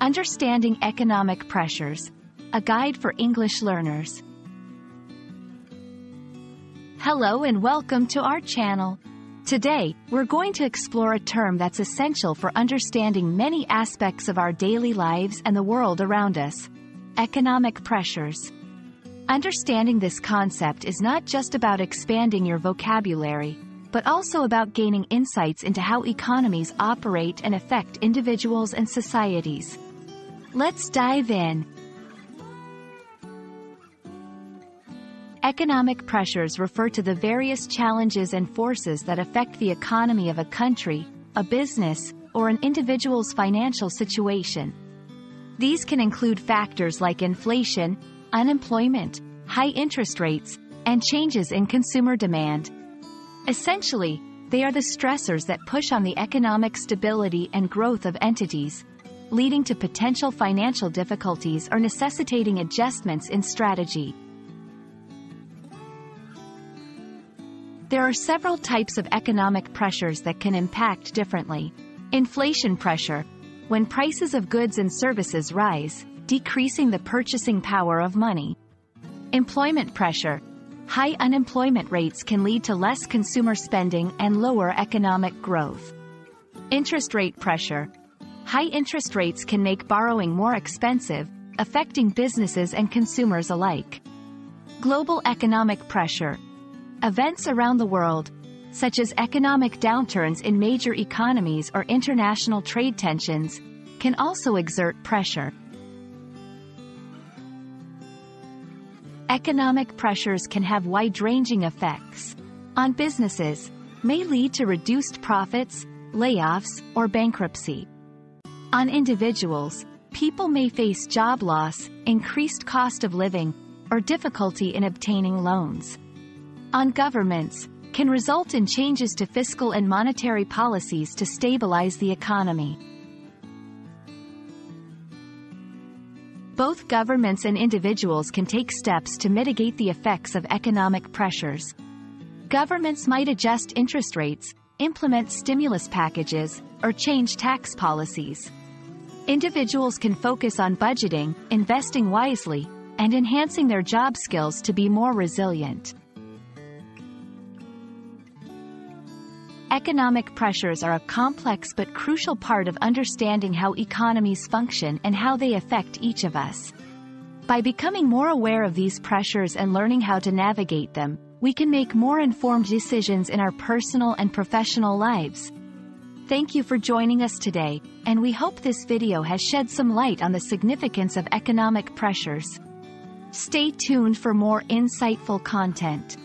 Understanding Economic Pressures, a guide for English learners. Hello and welcome to our channel. Today, we're going to explore a term that's essential for understanding many aspects of our daily lives and the world around us. Economic pressures. Understanding this concept is not just about expanding your vocabulary, but also about gaining insights into how economies operate and affect individuals and societies. Let's dive in. Economic pressures refer to the various challenges and forces that affect the economy of a country, a business, or an individual's financial situation. These can include factors like inflation, unemployment, high interest rates, and changes in consumer demand. Essentially, they are the stressors that push on the economic stability and growth of entities, leading to potential financial difficulties or necessitating adjustments in strategy. There are several types of economic pressures that can impact differently. Inflation pressure, when prices of goods and services rise, decreasing the purchasing power of money. Employment pressure, high unemployment rates can lead to less consumer spending and lower economic growth. Interest rate pressure. High interest rates can make borrowing more expensive, affecting businesses and consumers alike. Global economic pressure. Events around the world, such as economic downturns in major economies or international trade tensions, can also exert pressure. Economic pressures can have wide-ranging effects on businesses, may lead to reduced profits, layoffs, or bankruptcy. On individuals, people may face job loss, increased cost of living, or difficulty in obtaining loans. On governments, can result in changes to fiscal and monetary policies to stabilize the economy. both governments and individuals can take steps to mitigate the effects of economic pressures. Governments might adjust interest rates, implement stimulus packages, or change tax policies. Individuals can focus on budgeting, investing wisely, and enhancing their job skills to be more resilient. Economic pressures are a complex but crucial part of understanding how economies function and how they affect each of us. By becoming more aware of these pressures and learning how to navigate them, we can make more informed decisions in our personal and professional lives. Thank you for joining us today, and we hope this video has shed some light on the significance of economic pressures. Stay tuned for more insightful content.